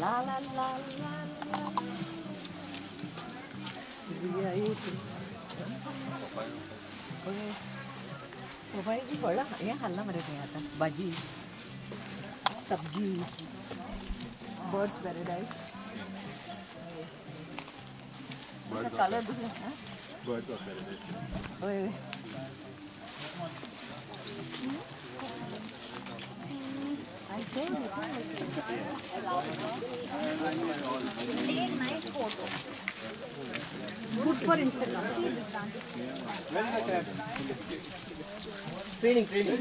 la la la la. ये आई थी पपाई की फळं हे खाल्ला मरे मी आता भाजी सब्ज़ी बर्ड्स पॅराडाईज कलर दुसरा हा? Paradise. I think for Instagram. Training, training.